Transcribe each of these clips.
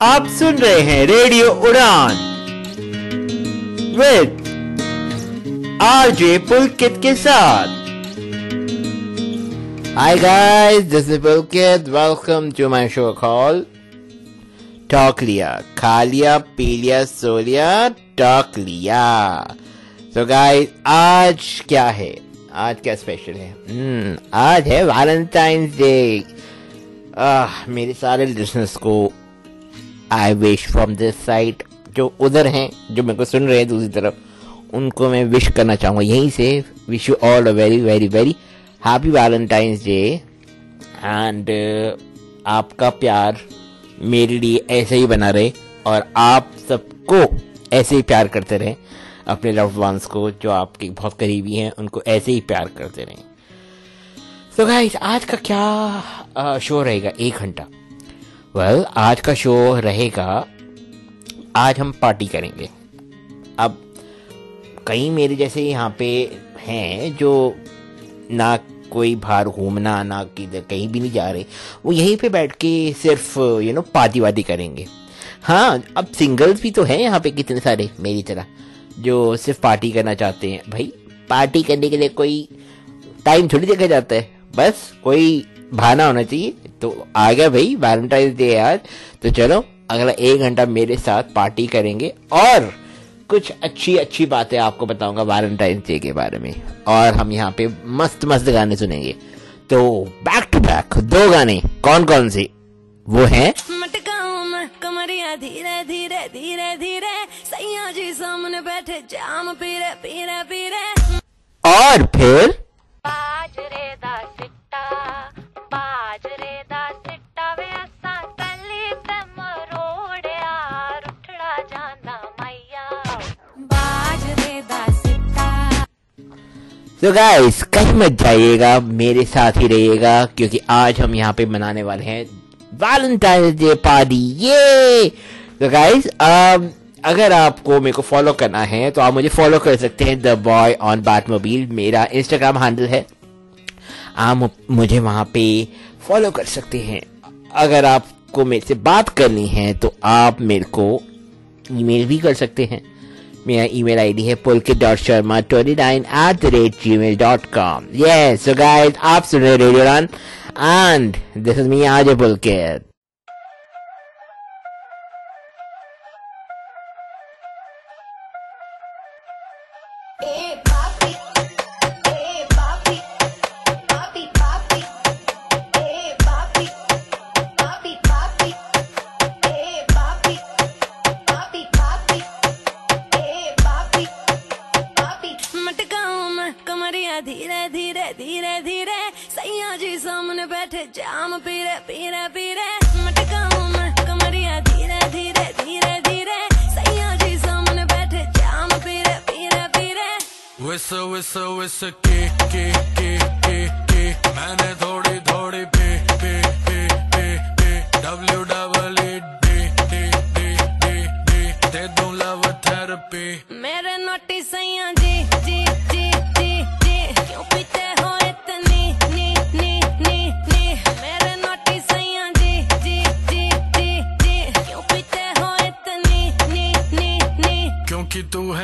आप सुन रहे हैं रेडियो उड़ान विद आरजे पुलकित के साथ। Hi guys, this is Pulkit. Welcome to my show called Talk Liya. खा लिया पी लिया सो लिया टॉक लिया तो गाइस आज क्या है? आज क्या स्पेशल है? Hmm, आज है वैलेंटाइंस डे मेरे सारे लिसनर्स को I wish from this side जो उधर हैं, जो मेरे को सुन रहे हैं दूसरी तरफ़, उनको मैं विश करना चाहूँगा। यहीं से wish you all a very very very happy Valentine's day and आपका प्यार मेरे लिए ऐसे ही बना रहे और आप सबको ऐसे ही प्यार करते रहें। अपने लव्ड वंस को जो आपके बहुत करीबी हैं, उनको ऐसे ही प्यार करते रहें। तो so गाइस आज का क्या शो रहेगा? एक घंटा। वेल well, आज का शो रहेगा। आज हम पार्टी करेंगे। अब कई मेरे जैसे यहाँ पे हैं जो ना कोई बाहर घूमना ना किधर कहीं भी नहीं जा रहे वो यहीं पे बैठ के सिर्फ़ यू नो पार्टी वार्टी करेंगे। हाँ अब सिंगल्स भी तो हैं यहाँ पे कितने सारे मेरी तरह जो सिर्फ़ पार्टी करना चाहते हैं। भाई पार्टी करने के लिए कोई टाइम थोड़ी देखा जाता है। बस कोई बहाना होना चाहिए। तो आ गया भाई वैलेंटाइन डे आज। तो चलो अगला एक घंटा मेरे साथ पार्टी करेंगे। और कुछ अच्छी अच्छी बातें आपको बताऊँगा वैलेंटाइन डे के बारे में। और हम यहाँ पे मस्त मस्त गाने सुनेंगे। तो बैक टू बैक दो गाने। कौन कौन से? वो है। कमरिया धीरे धीरे धीरे धीरे। सैया जी सामने बैठे जाम पीरे पीरे पीरे। और फिर तो गाइस कहीं मत जाइएगा, मेरे साथ ही रहिएगा, क्योंकि आज हम यहाँ पे मनाने वाले हैं वैलेंटाइन डे पार्टी ये तो गाइस अगर आपको मेरे को फॉलो करना है तो आप मुझे फॉलो कर सकते हैं the boy on bat mobile मेरा इंस्टाग्राम हैंडल है। आप मुझे वहाँ पे फॉलो कर सकते हैं। अगर आपको मेरे से बात करनी है तो आप मेरे को ईमेल भी कर सकते हैं। मेरा ईमेल आईडी है Pulkit dot Sharma twenty nine at the rate Gmail dot com ये सो आप सुन रहे radio and this is me आज पुलकित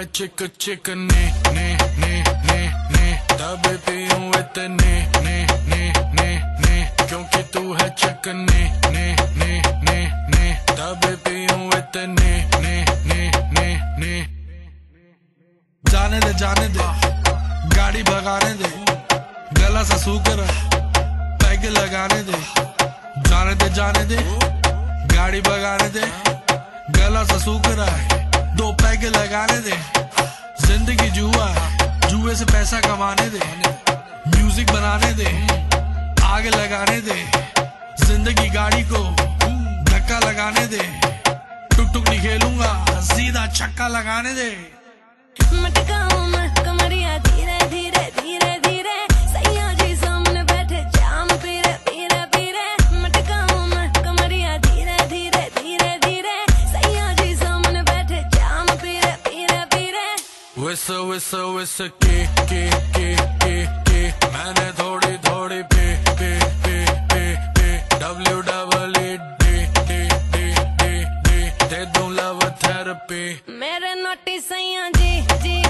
क्योंकि तू है चिक चिक ने ने ने ने ने तब पीऊं इतने ने ने ने ने क्योंकि तू है चिक ने ने ने ने ने पीऊं इतने ने ने ने ने जाने दे जाने दे गाड़ी भगाने दे गला सा सूकर पैग लगाने दे जाने दे जाने दे गाड़ी भगाने दे गला सा सूकर दो पैग लगाने दे। ज़िंदगी जुआ है जुए से पैसा कमाने दे। म्यूज़िक बनाने दे, आगे लगाने दे। ज़िंदगी गाड़ी को धक्का लगाने दे। टुक टुक नहीं खेलूँगा, सीधा छक्का लगाने दे। मटकाऊं मैं कमरिया धीरे धीरे धीरे थोड़ी थोड़ी पी पी पी दे दूँ लव थेरेपी मेरे नोटिस जी जी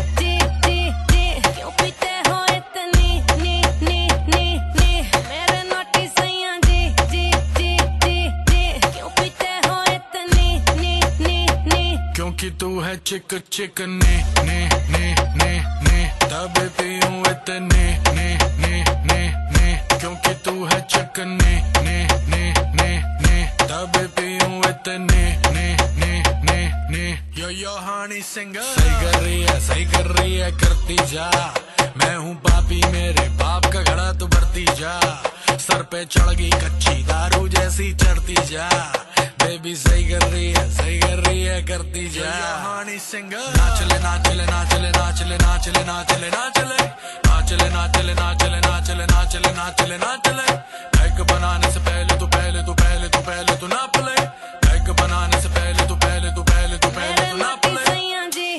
क्योंकि तू है चिक चिक ने ने ने ने ने तब पीऊं इतने ने ने ने ने क्योंकि तू है चिक ने ने ने ने ने तब पीऊं इतने ने ने ने ने यो यो हानी सिंगर सही कर रही है सही कर रही है करती जा मैं हूँ पापी मेरे बाप का घड़ा तू बढ़ती जा सर पे चढ़ गई कच्ची दारू जैसी चढ़ती जा बेबी सही कर रही है सही कर रही है करती जा हानी सिंगर नाचले नाचले नाचले नाचले नाचले नाचले नाचले नाचले नाचले नाचले नाचले नाचले नाचले नाचले पैक बनाने से पहले तू पहले तू पहले तू पहले तू नाप ले पैक बनाने से पहले तू पहले तू पहले तू पहले तू नाप नोटी ले सैया जी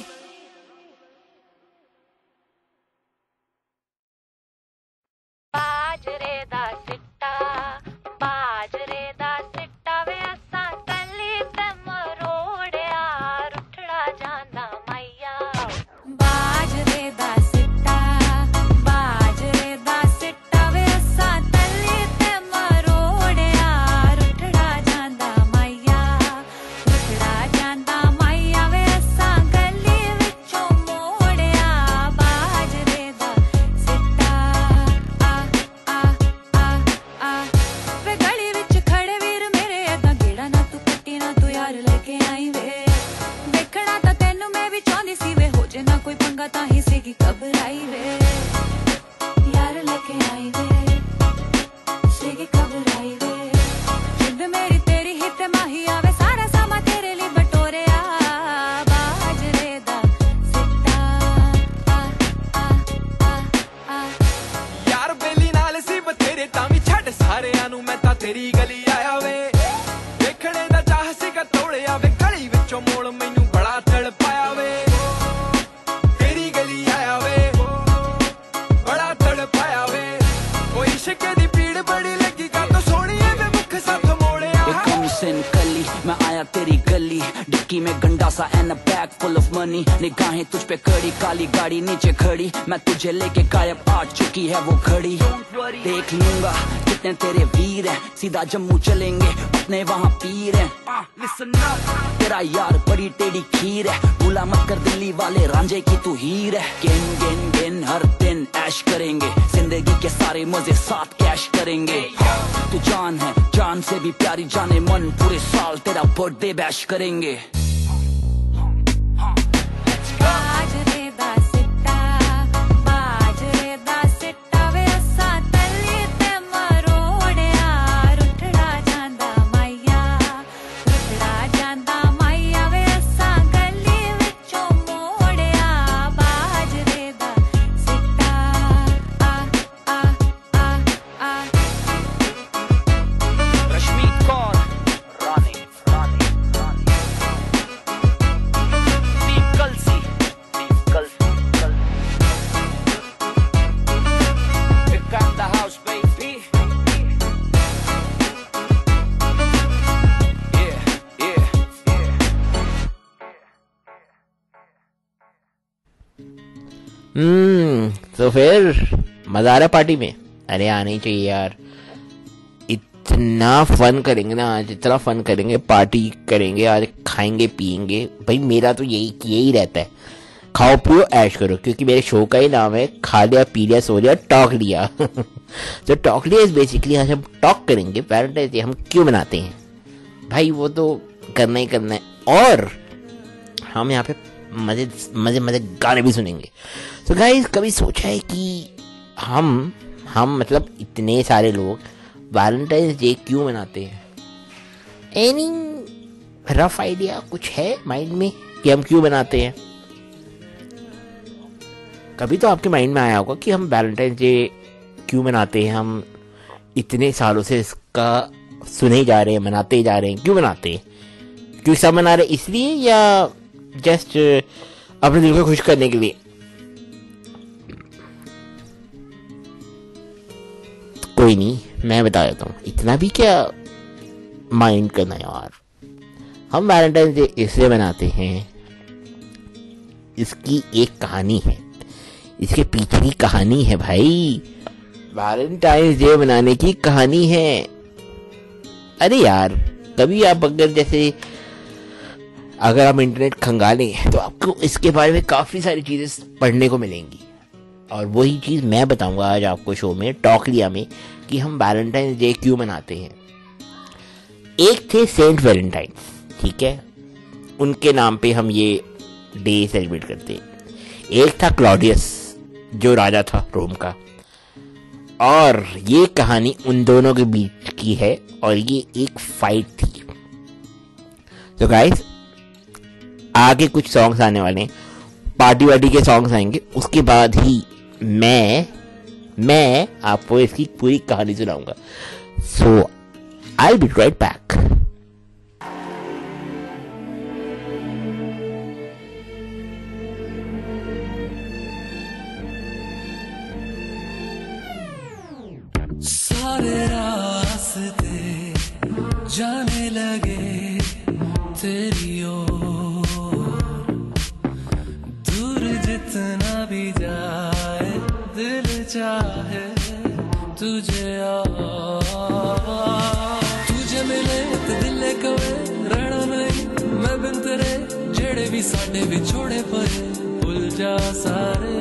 जाएगी कब्र लड़की में गंडा सा and a bag full of money निगाहें तुझ पे कड़ी काली गाड़ी नीचे खड़ी। मैं तुझे लेके गायब आ चुकी है, वो घड़ी। देख लूँगा कितने तेरे वीर हैं। सीधा जम्मू चलेंगे अपने वहाँ पीर हैं। तेरा यार बड़ी टेढ़ी खीर है। भूला मत कर दिल्ली वाले रांझे की तू हीर है। गिन गिन गिन, हर दिन ऐश करेंगे। ज़िंदगी के सारे मज़े साथ कैश करेंगे। तू जान है, जान से भी प्यारी, जाने मन पूरे साल तेरा बर्थडे बैश करेंगे। तो फिर मज़ा आ रहा पार्टी में, अरे आना चाहिए यार। इतना फन करेंगे ना आज, इतना फन करेंगे पार्टी करेंगे, आज खाएँगे, पियेंगे। भाई मेरा तो यही यही रहता है। खाओ, पियो, ऐश करो, क्योंकि मेरे शो का ही नाम है, खा लिया, पी लिया, सो लिया टॉक लिया। तो टॉक लिया इज़ बेसिकली आज हम टॉक करेंगे वैलेंटाइन डे हम क्यों मनाते हैं? भाई वो तो करना ही करना है। और हम यहाँ पे मज़े मज़े मज़े गाने भी सुनेंगे। तो गाइस कभी सोचा है कि हम हम मतलब इतने सारे लोग वैलेंटाइंस डे क्यों मनाते हैं? एनी रफ आइडिया कुछ है माइंड में कि हम क्यों मनाते हैं? कभी तो आपके माइंड में आया होगा कि हम वैलेंटाइंस डे क्यों मनाते हैं? हम इतने सालों से इसका सुने जा रहे हैं, मनाते जा रहे हैं। क्यों मनाते हैं? क्यों सब मना रहे इसलिए या जस्ट अपने दिल को खुश करने के लिए? कोई नहीं, मैं बता देता हूँ। इतना भी क्या माइंड करना यार? हम वैलेंटाइन डे इसलिए मनाते हैं, इसकी एक कहानी है। इसके पीछे की कहानी है भाई। वैलेंटाइन डे मनाने की कहानी है। अरे यार, कभी आप अगर जैसे, अगर आप इंटरनेट खंगालें तो आपको इसके बारे में काफ़ी सारी चीज़ें पढ़ने को मिलेंगी। और वही चीज़ मैं बताऊँगा आज आपको शो में टॉक लिया में, कि हम वैलेंटाइन डे क्यों मनाते हैं। एक थे सेंट वैलेंटाइन ठीक है? उनके नाम पे हम ये डे सेलिब्रेट करते हैं। एक था क्लॉडियस जो राजा था रोम का। और ये कहानी उन दोनों के बीच की है, और ये एक फाइट थी। तो गाइस आगे कुछ सॉन्ग्स आने वाले हैं। पार्टी वार्टी के सॉन्ग्स आएँगे, उसके बाद ही मैं मैं आपको इसकी पूरी कहानी सुनाऊँगा। So I be right back सारे रास्ते जाने लगे, तेरी जेड़े भी साडे विछोड़े पए भुल जा सारे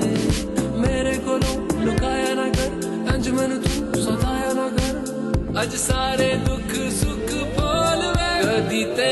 मेरे कोलों लुकाया ना कर अंज मैनू तू सताया ना कर अज सारे दुख सुख बोल वे कदी ते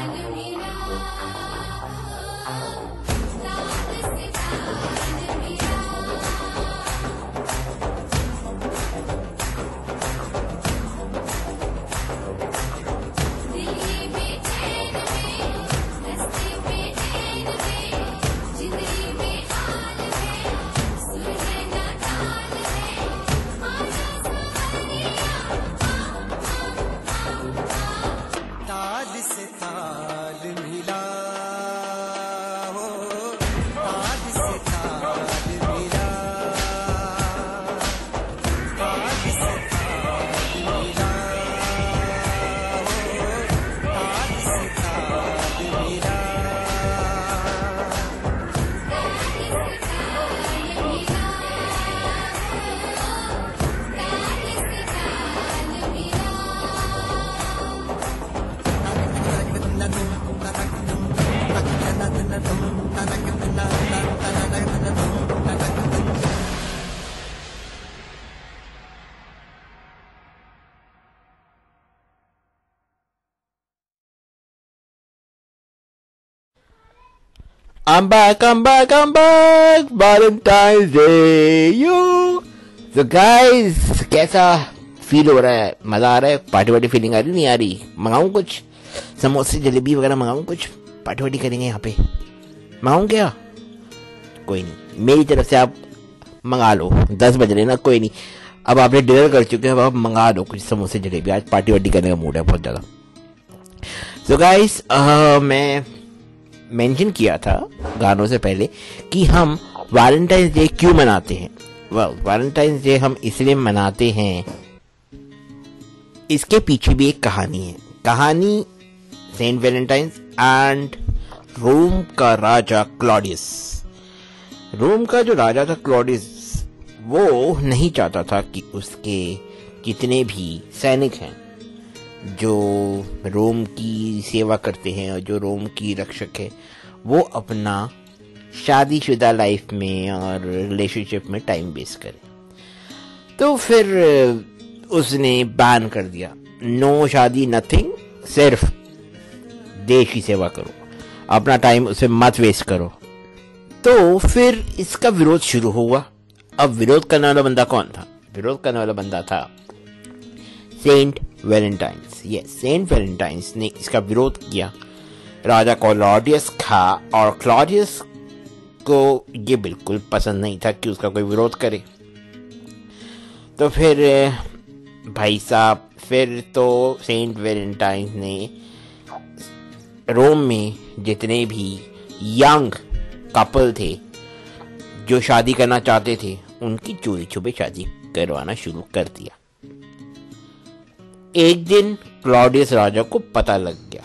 Hallelujah. I'm back, I'm back, I'm back. Valentine's Day, you. So guys, कैसा फील हो रहा है? मज़ा आ रहा है? पार्टी वार्टी फीलिंग आ रही नहीं आ रही। मंगाऊं कुछ? समोसे जलेबी वगैरह मंगाऊं कुछ? पार्टी वार्टी करेंगे यहाँ पे। मंगाऊं क्या? कोई नहीं। मेरी तरफ़ से आप मंगा लो। दस बज रहे ना कोई नहीं। अब आपने डिनर कर चुके हैं अब आप मंगा दो कुछ समोसे जलेबी। आज पार्टी वार्टी करने का मूड है बहुत ज़्यादा। सो गाइस मैं मेंशन किया था गानों से पहले कि हम वैलेंटाइंस डे क्यों मनाते हैं। वेल वैलेंटाइंस डे हम इसलिए मनाते हैं। इसके पीछे भी एक कहानी है। कहानी सेंट वैलेंटाइंस एंड रोम का राजा क्लॉडियस रोम का जो राजा था क्लॉडियस वो नहीं चाहता था कि उसके जितने भी सैनिक हैं जो रोम की सेवा करते हैं और जो रोम की रक्षक है, वो अपना शादीशुदा लाइफ में और रिलेशनशिप में टाइम वेस्ट करे। तो फिर उसने बैन कर दिया। नो शादी नथिंग सिर्फ़ देश की सेवा करो। अपना टाइम उसे मत वेस्ट करो। तो फिर इसका विरोध शुरू हुआ। अब विरोध करने वाला बंदा कौन था? विरोध करने वाला बंदा था सेंट यस सेंट वैलेंटाइंस ने इसका विरोध किया। राजा क्लॉडियस था और क्लॉडियस को ये बिल्कुल पसंद नहीं था कि उसका कोई विरोध करे। तो फिर, भाई साहब, फिर तो सेंट वैलेंटाइन ने रोम में जितने भी यंग कपल थे, जो शादी करना चाहते थे, उनकी चोरी छुपे शादी करवाना शुरू कर दिया। एक दिन क्लॉडियस राजा को पता लग गया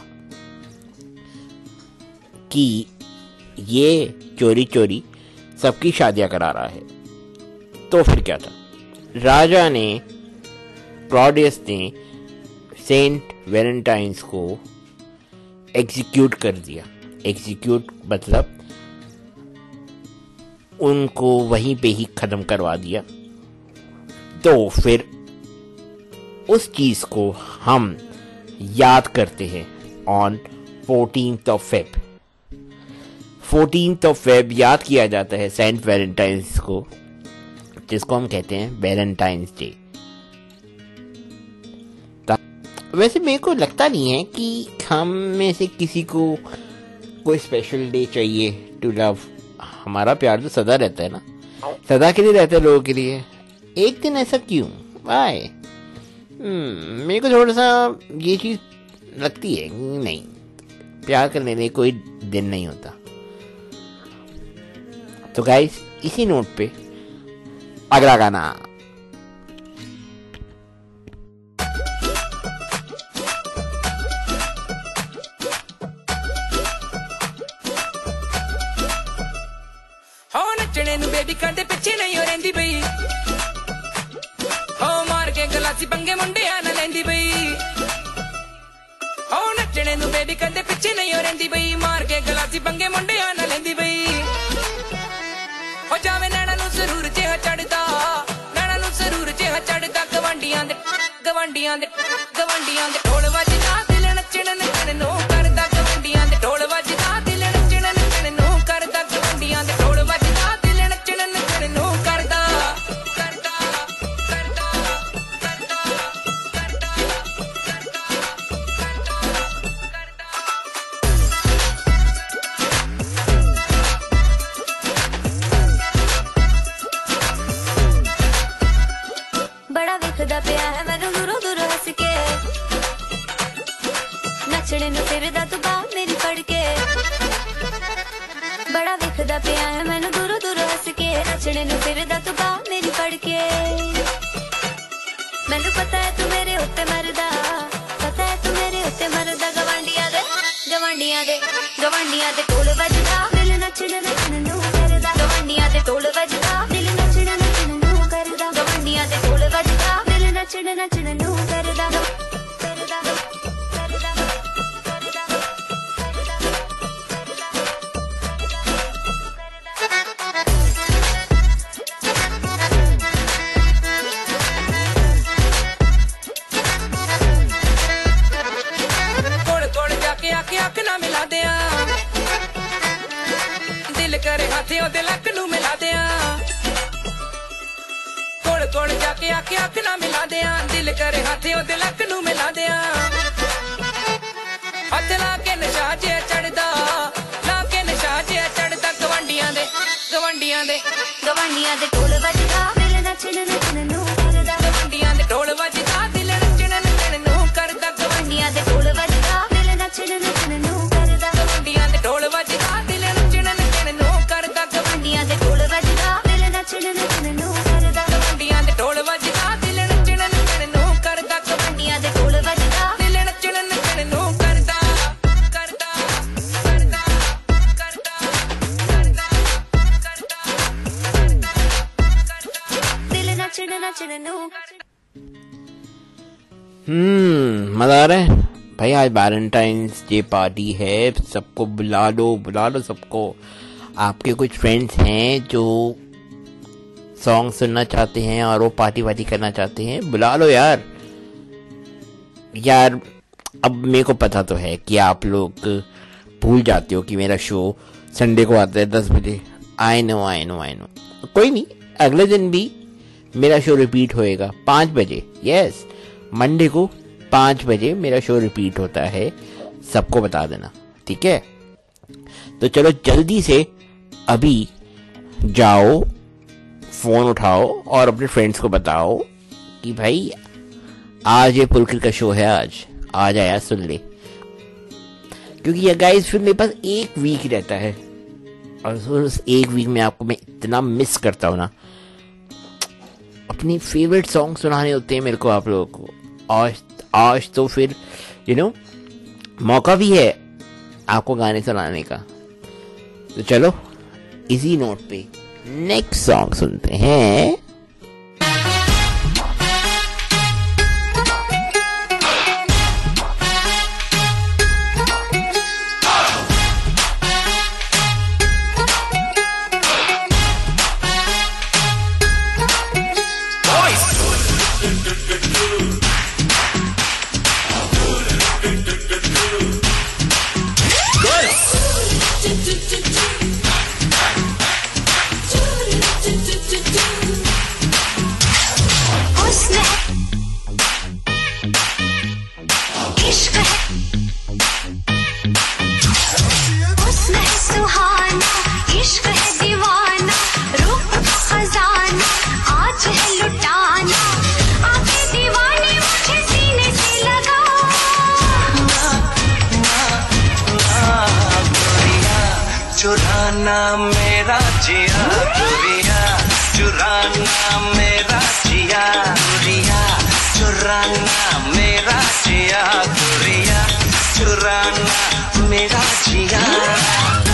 कि ये चोरी चोरी सबकी शादियाँ करा रहा है। तो फिर क्या था? राजा ने क्लॉडियस ने सेंट वेलेंटाइंस को एग्जीक्यूट कर दिया। एग्जीक्यूट मतलब उनको वहीं पे ही खत्म करवा दिया। तो फिर उस चीज़ को हम याद करते हैं on fourteen of Feb fourteen of Feb याद किया जाता है सेंट वैलेंटाइंस को जिसको हम कहते हैं वैलेंटाइंस डे वैसे मेरे को लगता नहीं है कि हम में से किसी को कोई स्पेशल डे चाहिए टू लव हमारा प्यार तो सदा रहता है ना? सदा के लिए रहता है लोगों के लिए। एक दिन ऐसा क्यों? हम्म, मेरे को थोड़ा सा ये चीज लगती है कि नहीं प्यार करने के लिए कोई दिन नहीं होता तो गाइस इसी नोट पे अगला गाना ਹੋ ਨੱਚਣੇ ਨੂੰ ਬੇਬੀ ਕਾਂਦੇ ਪਿੱਛੇ ਨਹੀਂ ਹੋ ਰਹਿੰਦੀ ਬਈ ਹੋ ਮਾਰ ਕੇ ਗਲਾਸੀ ਪੰਗੇ ਮੁੰਡਿਆਂ ਨਾਲ ਲੈਂਦੀ ਬਈ। ਹੋ ਨੱਚਣੇ ਨੂੰ ਬੇਬੀ ਕਾਂਦੇ ਪਿੱਛੇ ਨਹੀਂ ਹੋ ਰਹਿੰਦੀ ਬਈ। ਮਾਰ ਕੇ ਗਲਾਸੀ ਪੰਗੇ ਮੁੰਡਿਆਂ ਨਾਲ ਲੈਂਦੀ ਬਈ। ਹੋ ਜਾਵੇ ਨੈਣਾ ਨੂੰ ਜ਼ਰੂਰ ਜਿਹਾ ਚੜਦਾ ਨੈਣਾ ਨੂੰ ਜ਼ਰੂਰ ਜਿਹਾ ਚੜਦਾ ਗਵਾਂਡੀਆਂ ਦੇ ਗਵਾਂਡੀਆਂ ਦੇ ਗਵਾਂਡੀਆਂ ਦੇ ਢੋਲ ਵੱਜਦਾ। ਦਿਲ ਨੱਚਣ ਨੱਚਣ ਨੂੰ ਬੜਾ ਪਿਆ ਹੈ ਮੈਨੂੰ ਦੂਰੋਂ ਦੂਰੋਂ ਹੱਸ ਕੇ, ਰਚਣੇ ਨੂੰ ਫਿਰਦਾ ਤੂੰ ਬਾਹ ਮੇਰੀ ਫੜ ਕੇ ਮੈਨੂੰ ਪਤਾ ਹੈ ਤੂੰ ਮੇਰੇ ਉੱਤੇ ਮਰਦਾ, ਪਤਾ ਹੈ ਤੂੰ ਮੇਰੇ ਉੱਤੇ ਮਰਦਾ ਗਵਾਂਡੀਆਂ ਦੇ ਗਵਾਂਡੀਆਂ ਦੇ ਗਵਾਂਡੀਆਂ ਦੇ ਢੋਲ ਵੱਜ आज वैलेंटाइंस डे पार्टी है, सबको बुला लो बुला लो सबको। आपके कुछ फ्रेंड्स हैं जो सॉन्ग सुनना चाहते हैं और वो पार्टी वार्टी करना चाहते हैं, बुला लो यार। यार, अब मेरे को पता तो है कि आप लोग भूल जाते हो कि मेरा शो संडे को आता है दस बजे। I know I know I know कोई नहीं, अगले दिन भी मेरा शो रिपीट होएगा, पाँच बजे। यस मंडे को पाँच बजे मेरा शो रिपीट होता है। सबको बता देना, ठीक है? तो चलो जल्दी से अभी जाओ, फ़ोन उठाओ और अपने फ्रेंड्स को बताओ कि भाई, आज ये पुलकिल का शो है आज। आज आया सुन ले क्योंकि ये गाइस फिर मेरे पास एक वीक रहता है। और उस एक वीक में आपको मैं इतना मिस करता हूँ ना। अपनी फेवरेट सॉन्ग सुनाने होते हैं मेरे को आप लोगों को। आज आज तो फिर यू नो मौका भी है आपको गाने सुनाने का। तो चलो, इसी नोट पे नेक्स्ट सॉन्ग सुनते हैं। चुराना मेरा जिया, चुरिया, चुराना मेरा जिया, चुरिया, चुराना मेरा जिया, चुरिया, चुराना मेरा जिया।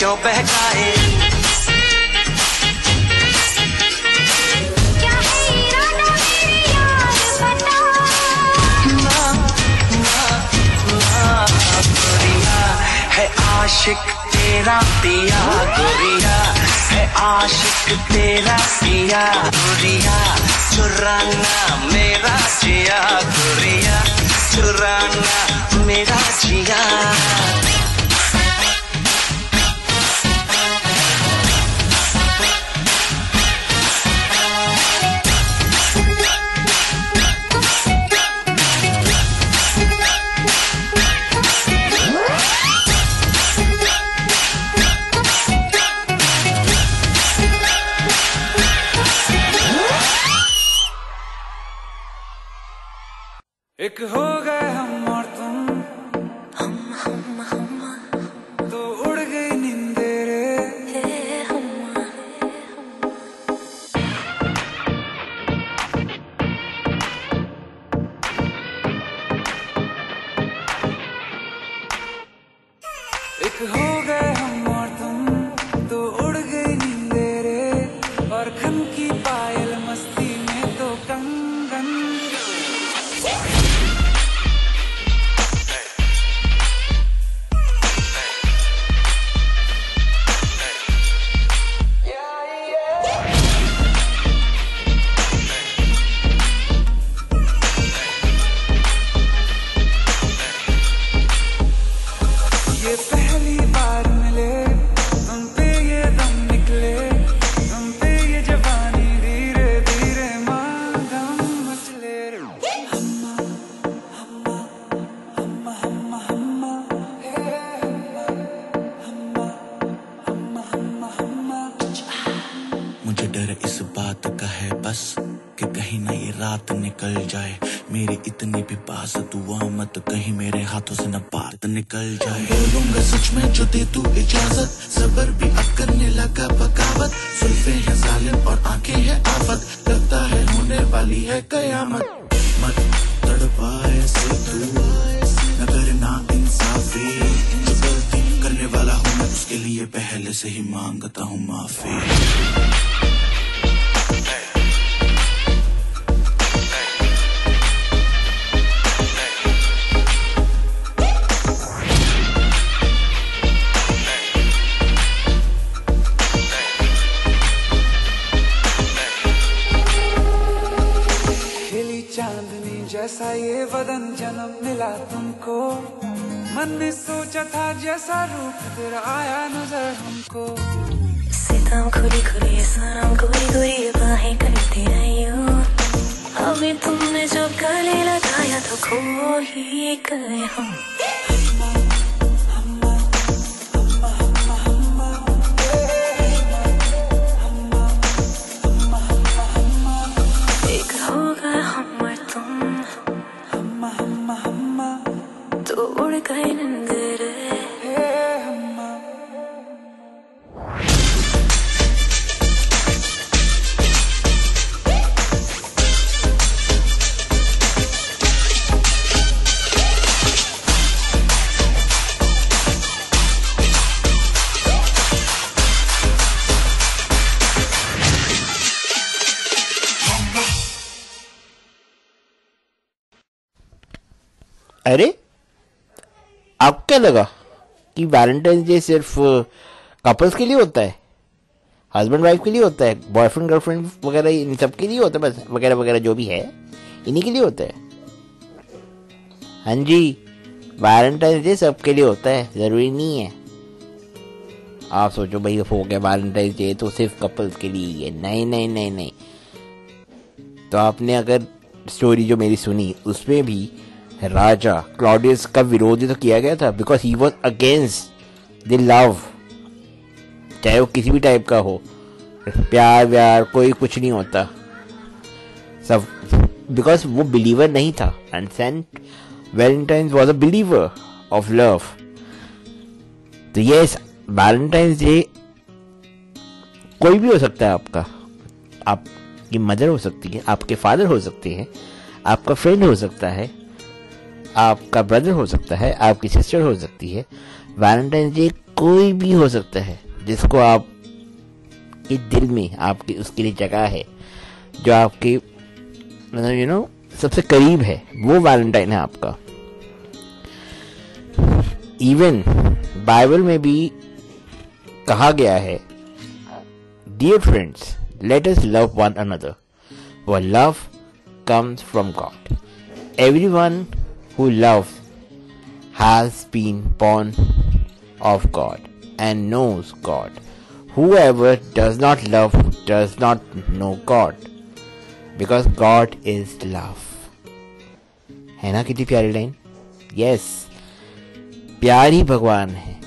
क्यों बहकाए? क्या है इरादा मेरे यार बता? ना ना ना गोरिया है आशिक तेरा पिया गोरिया है आशिक तेरा पिया गोरिया चुराना मेरा जिया गोरिया चुराना मेरा जिया। एक हो आया नज़र हमको। सितम खुली खुली सनम गोरी गोरी बाहें करते आयो। अभी तुमने जो गले लगाया तो खो ही गए हम। क्या लगा कि वैलेंटाइन डे सिर्फ़ कपल्स के लिए होता है? हस्बैंड वाइफ के लिए होता है? बॉयफ्रेंड गर्लफ्रेंड वगैरह, इन सब के लिए होता है? बस वगैरह वगैरह जो भी है, इन्हीं के लिए होता है। हाँ जी वैलेंटाइन डे सबके लिए होता है, ज़रूरी नहीं है। आप सोचो भाई हो गया वैलेंटाइन डे तो सिर्फ़ कपल्स के लिए ही है। नहीं नहीं नहीं नहीं। तो आपने अगर स्टोरी जो मेरी सुनी, उसमें भी राजा क्लॉडियस का विरोध तो किया गया था because he was against the love चाहे वो किसी भी टाइप का हो, प्यार, व्यार, कोई कुछ नहीं होता। सब बिकॉज़ वो बिलीवर नहीं था and saint Valentine was a believer of love तो ये वैलेंटाइंस डे कोई भी हो सकता है आपका। आपकी मदर हो सकती है, आपके फादर हो सकते हैं, आपका फ्रेंड हो सकता है। आपका ब्रदर हो सकता है, आपकी सिस्टर हो सकती है वैलेंटाइन डे कोई भी हो सकता है, जिसको आप के दिल में आपकी, उसके लिए जगह है, जो आपके मतलब यू नो सबसे करीब है, वो वैलेंटाइन है आपका इवन बाइबल में भी कहा गया है dear friends let us love one another वो love comes from God. Everyone who loves has been born of God and knows God. Whoever does not love does not know God because God is love. है ना कितनी प्यारी line yes प्यार ही भगवान है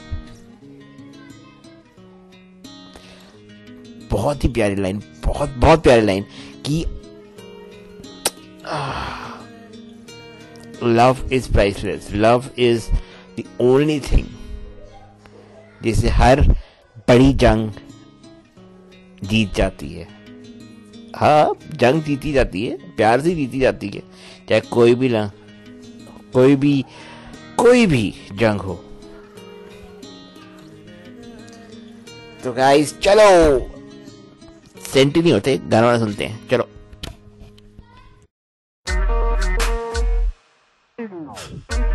बहुत ही प्यारी लाइन बहुत बहुत प्यारी लाइन कि love is priceless. Love is the only thing. जिसे हर बड़ी जंग जीत जाती है। हाँ जंग जीती जाती है, प्यार से जीती जाती है। चाहे कोई भी ना कोई भी कोई भी जंग हो। तो गाइस चलो। सेंटी नहीं होते गाना सुनते हैं। चलो। now.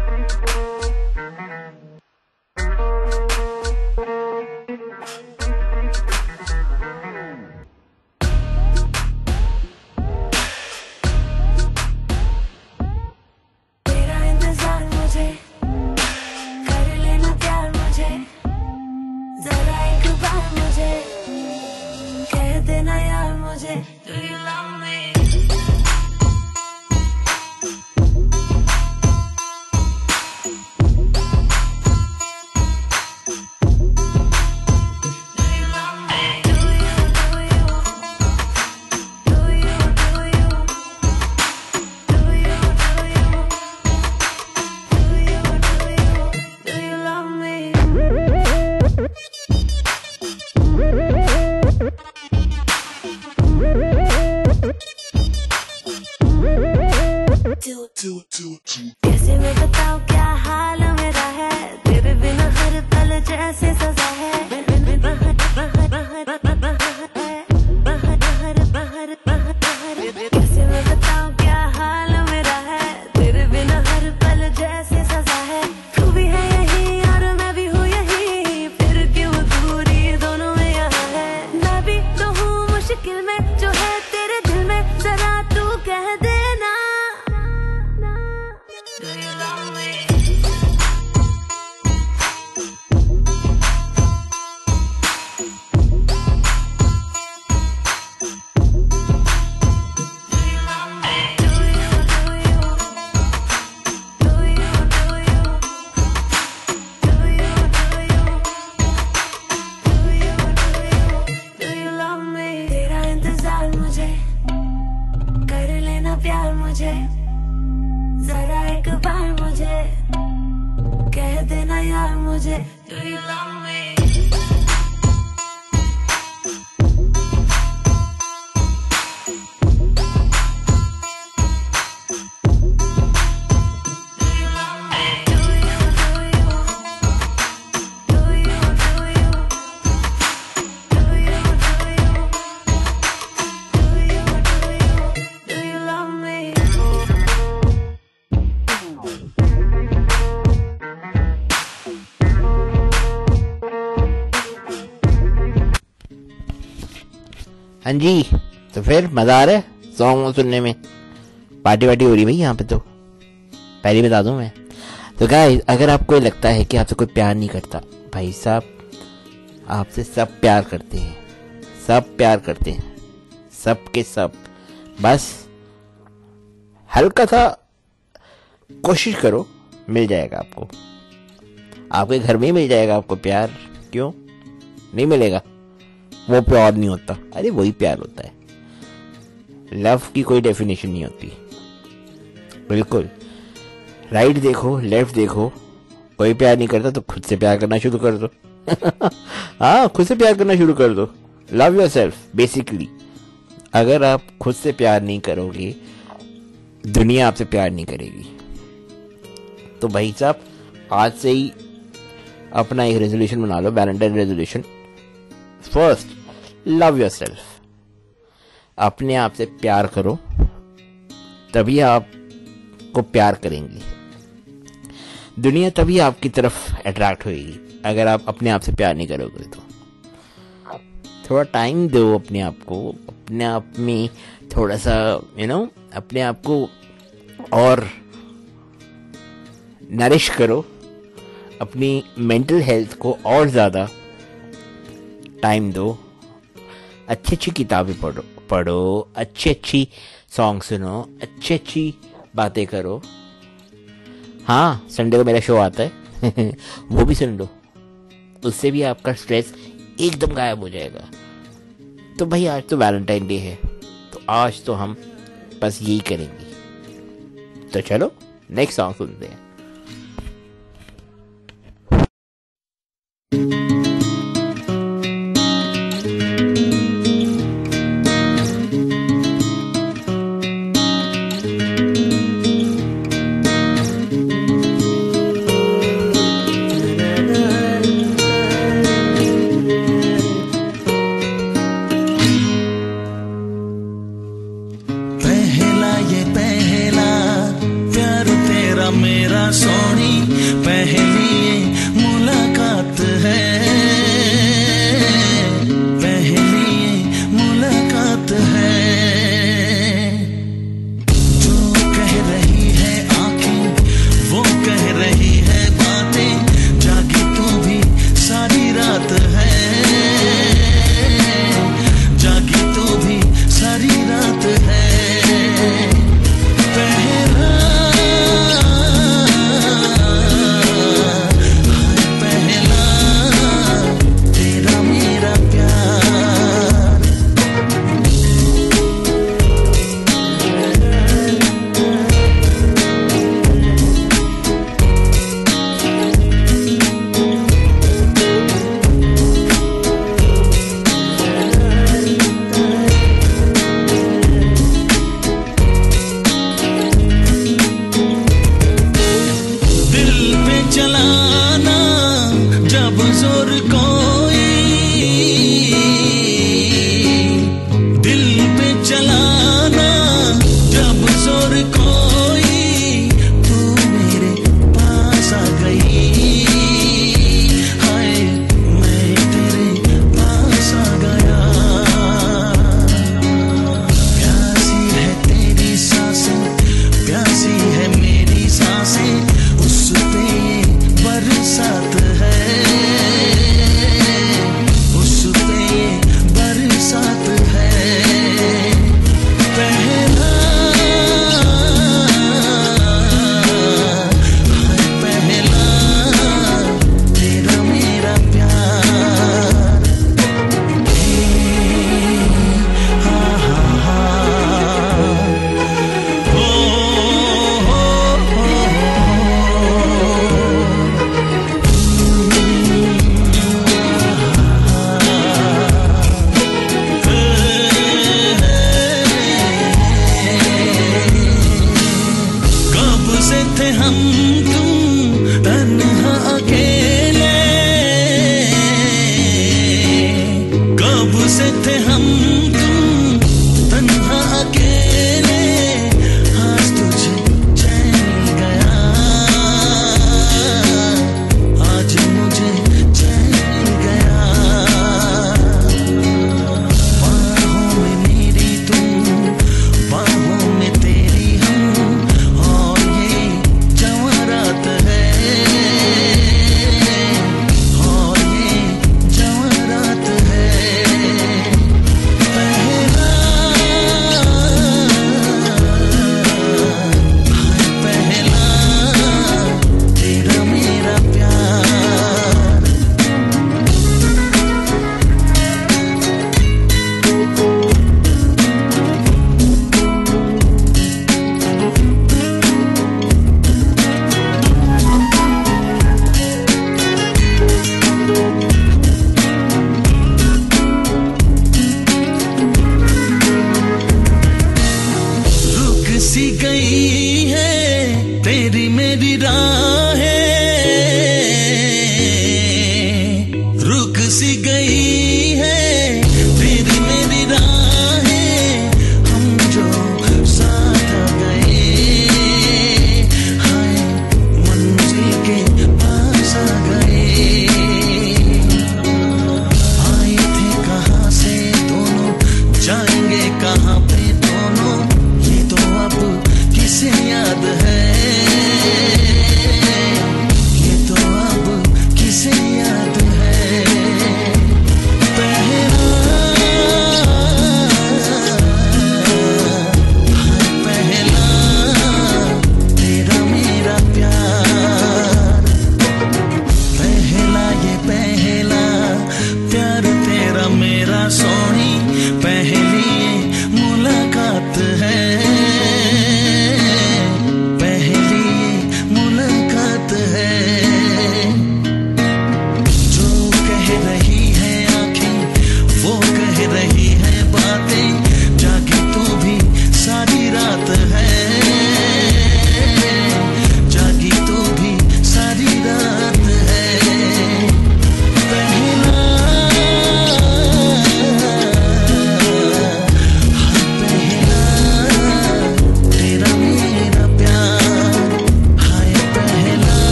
हाँ जी तो फिर मज़ा आ रहा है सॉन्ग सुनने में। पार्टी वार्टी हो रही भाई यहाँ पे तो। पहले बता दूँ मैं। तो गाइस अगर आपको लगता है कि आपसे कोई प्यार नहीं करता, भाई साहब, आपसे सब प्यार करते हैं। सब प्यार करते हैं। सब के सब। बस, हल्का सा कोशिश करो, मिल जाएगा आपको। आपके घर में ही मिल जाएगा आपको प्यार। क्यों? नहीं मिलेगा। वो प्यार नहीं होता। अरे वही प्यार होता है। लव की कोई डेफिनेशन नहीं होती। बिल्कुल। राइट देखो लेफ़्ट देखो, कोई प्यार नहीं करता तो खुद से प्यार करना शुरू कर दो। हाँ खुद से प्यार करना शुरू कर दो। लव योर सेल्फ बेसिकली अगर आप खुद से प्यार नहीं करोगे, दुनिया आपसे प्यार नहीं करेगी। तो भाई साहब, आज से ही अपना एक रेजोल्यूशन बना लो Valentine resolution first love yourself अपने आप से प्यार करो तभी आप को प्यार करेंगी। दुनिया तभी आपकी तरफ़ अट्रैक्ट होगी अगर आप अपने आप से प्यार नहीं करोगे तो। थोड़ा टाइम दो अपने आप को अपने आप में थोड़ा सा यू you नो know, अपने आप को और नरिश करो। अपनी मेंटल हेल्थ को और ज़्यादा टाइम दो। अच्छी अच्छी किताबें पढ़ो पढ़ो अच्छी अच्छी सॉन्ग सुनो अच्छी अच्छी बातें करो। हाँ संडे को मेरा शो आता है। वो भी सुन लो। उससे भी आपका स्ट्रेस एकदम गायब हो जाएगा। तो भाई, आज तो वैलेंटाइन डे है। तो आज तो हम बस यही करेंगे। तो चलो नेक्स्ट सॉन्ग सुनते हैं।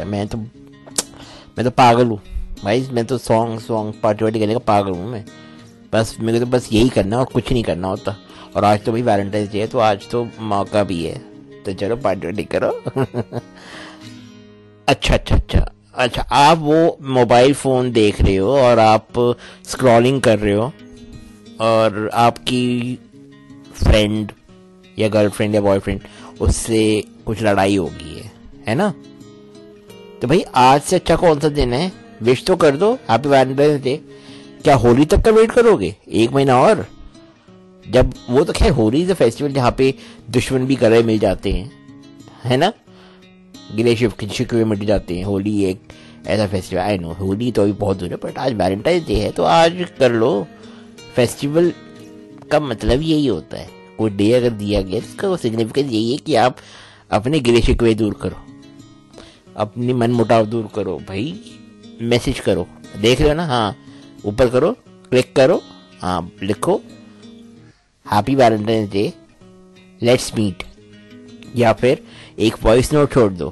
है मैं तो मैं तो पागल हूँ भाई मैं तो सॉन्ग सॉन्ग पार्टी वार्टी करने का पागल हूँ मैं बस मेरे को तो बस यही करना और कुछ नहीं करना होता और आज तो भाई वैलेंटाइंस डे है तो आज तो मौका भी है तो चलो पार्टी वार्टी करो अच्छा अच्छा अच्छा अच्छा आप वो मोबाइल फ़ोन देख रहे हो, और आप स्क्रॉलिंग कर रहे हो, और आपकी फ्रेंड या गर्लफ्रेंड या बॉयफ्रेंड उससे कुछ लड़ाई हो गई है है ना? तो भाई, आज से अच्छा कौन सा दिन है? विश तो कर दो। हैप्पी वैलेंटाइंस डे क्या होली तक का वेट करोगे? एक महीना और? जब वो तो खैर होली इज़ फेस्टिवल जहाँ पे दुश्मन भी गले मिल जाते हैं। है ना? गिले शिकवे मिट जाते हैं। होली एक ऐसा फेस्टिवल आई नो होली तो अभी बहुत दूर है बट आज वैलेंटाइंस डे है तो आज कर लो। फेस्टिवल का मतलब यही होता है। कोई डे अगर दिया गया तो इसका सिग्निफिकेंस यही है कि आप अपने गिले शिकवे दूर करो। अपनी मन मुटाव दूर करो, भाई। मैसेज करो। देख रहे हो ना? हाँ। ऊपर करो क्लिक करो। हाँ लिखो। Happy Valentine's day let's meet या फिर एक वॉइस नोट छोड़ दो।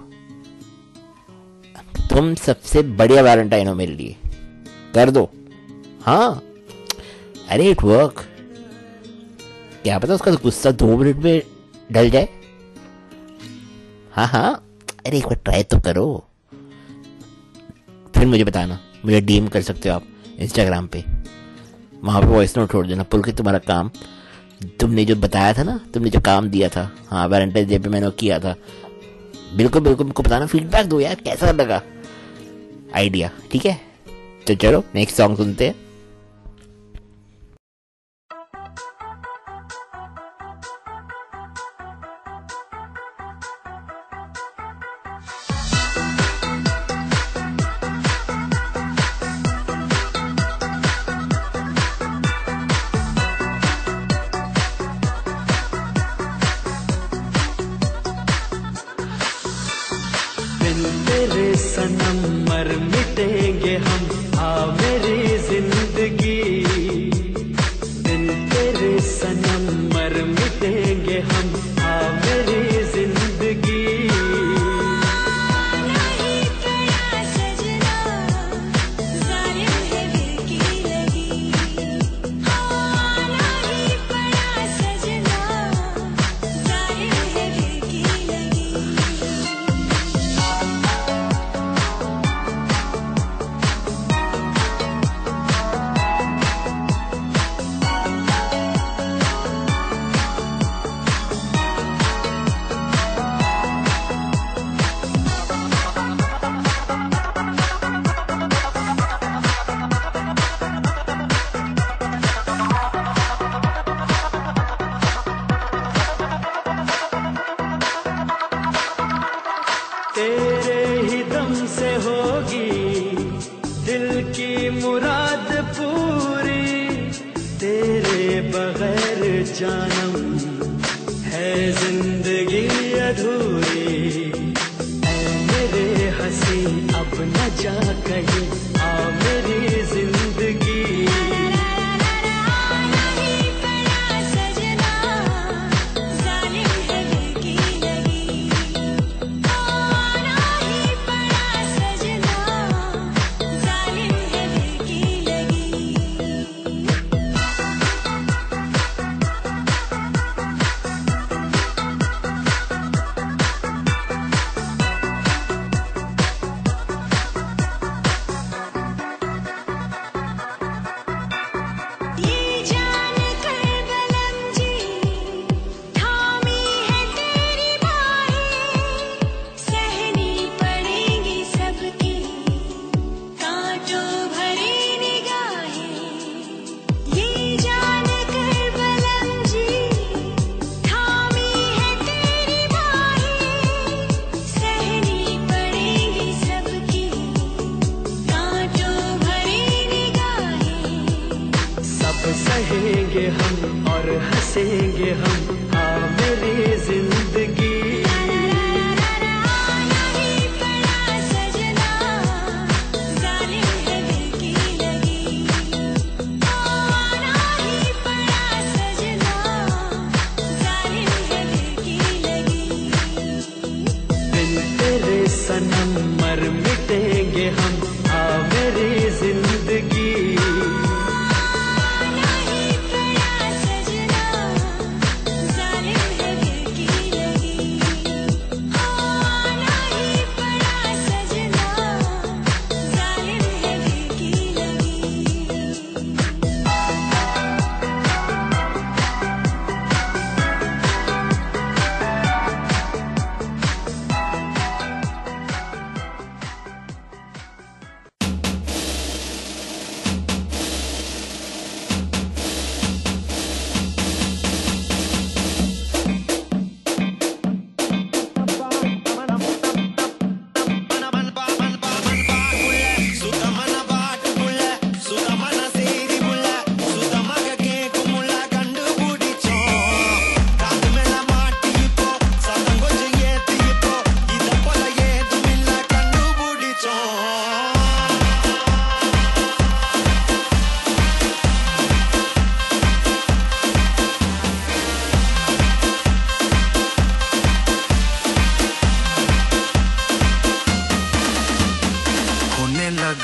तुम सबसे बढ़िया वैलेंटाइन हो मेरे लिए। कर दो। हाँ। अरे इट वर्क क्या पता उसका गुस्सा दो मिनट में ढल जाए। हाँ हाँ। अरे एक बार ट्राई तो करो। फिर मुझे बताना, मुझे डीएम कर सकते हो आप इंस्टाग्राम पे। वहाँ पे वॉइस नोट छोड़ देना, पुल के तुम्हारा काम। तुमने जो बताया था ना, तुमने जो काम दिया था। हाँ वैलेंटाइन डे पे मैंने किया था। बिल्कुल बिल्कुल, मुझको बताना फीडबैक दो यार, कैसा लगा? आइडिया ठीक है? तो चलो नेक्स्ट सॉन्ग सुनते हैं।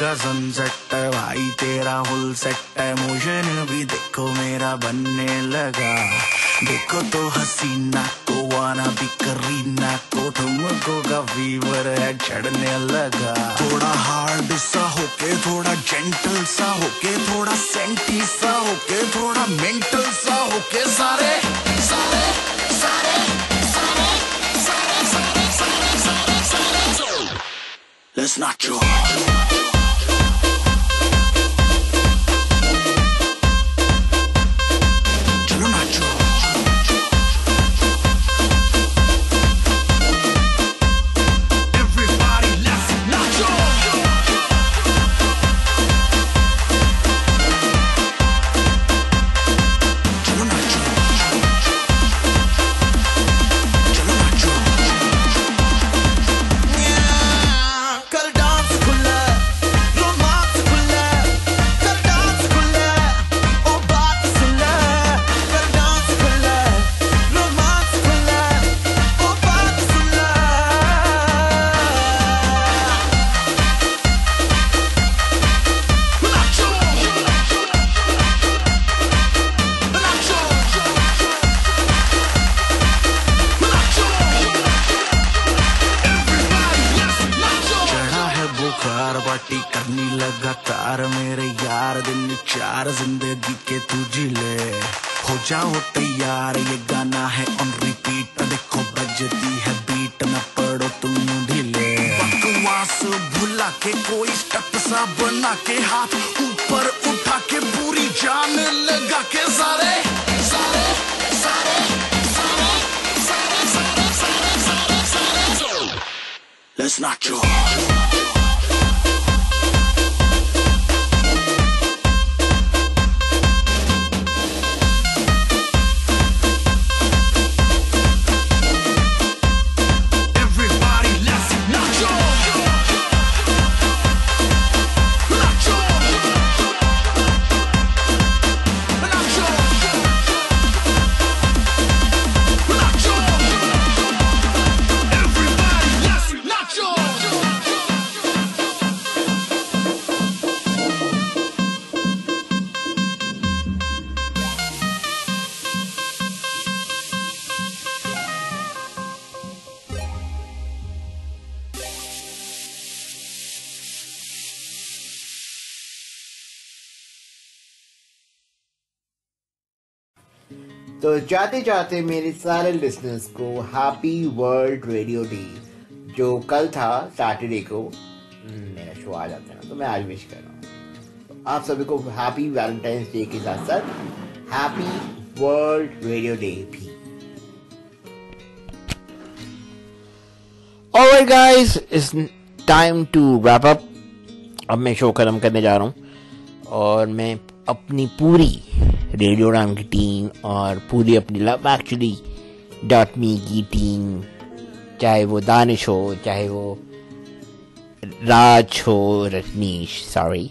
लगा सनसेट भाई तेरा फुल सेट है मोशन भी देखो मेरा बनने लगा देखो तो हसीना को वाना भी करीना को तुमको का फीवर है चढ़ने लगा थोड़ा हार्ड सा होके थोड़ा जेंटल सा होके थोड़ा सेंटी सा होके थोड़ा मेंटल सा होके सारे सारे सारे सारे सारे सारे सारे सारे सारे Let's not joke. ऊपर उठा के पूरी जान लगा के सारे Let's not joke. जाते जाते मेरे सारे लिसनर्स को हैप्पी वर्ल्ड रेडियो डे जो कल था सैटरडे को हम्म, मेरा शो आ जाता है ना तो मैं आज विश कर रहा हूँ तो आप सभी को हैप्पी वैलेंटाइंस डे के साथ साथ हैप्पी वर्ल्ड रेडियो डे भी Alright guys, it's time to wrap up. अब मैं शो खत्म करने जा रहा हूँ और मैं अपनी पूरी रेडियो राम की टीम और पूरी अपनी लव एक्चुअली डॉट मी की टीम चाहे वो दानिश हो चाहे वो राज हो रजनीश सॉरी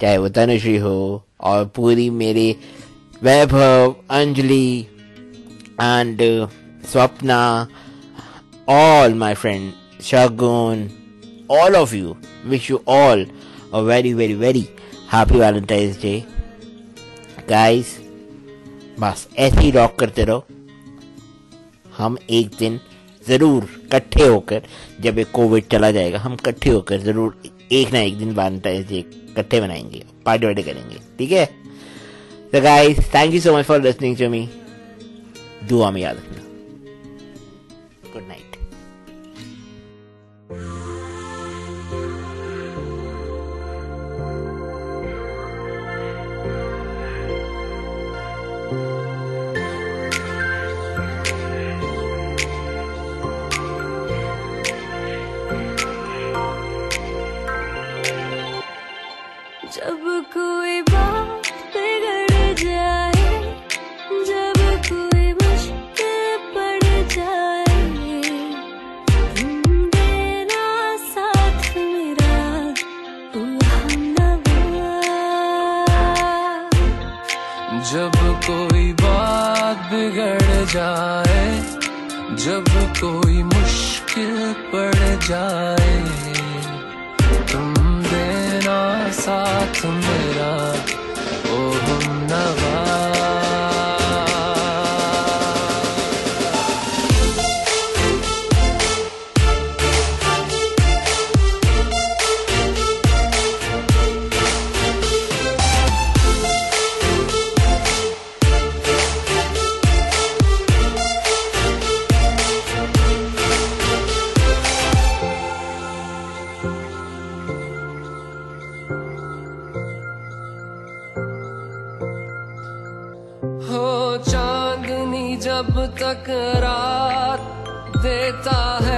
चाहे वो तनुश्री हो और पूरी मेरे Vaibhav Anjali and Swapna all my friend Shagun all of you, wish you all a very, very, very happy Valentine's Day. Guys, बस ऐसे ही रॉक करते रहो। हम एक दिन ज़रूर इकट्ठे होकर जब ये कोविड चला जाएगा हम इकट्ठे होकर ज़रूर एक ना एक दिन वैलेंटाइन डे इकट्ठे बनाएँगे पार्टी वार्टी करेंगे ठीक है? तो guys thank you so much for listening to me दुआ में याद रखना। जब तक रात देता है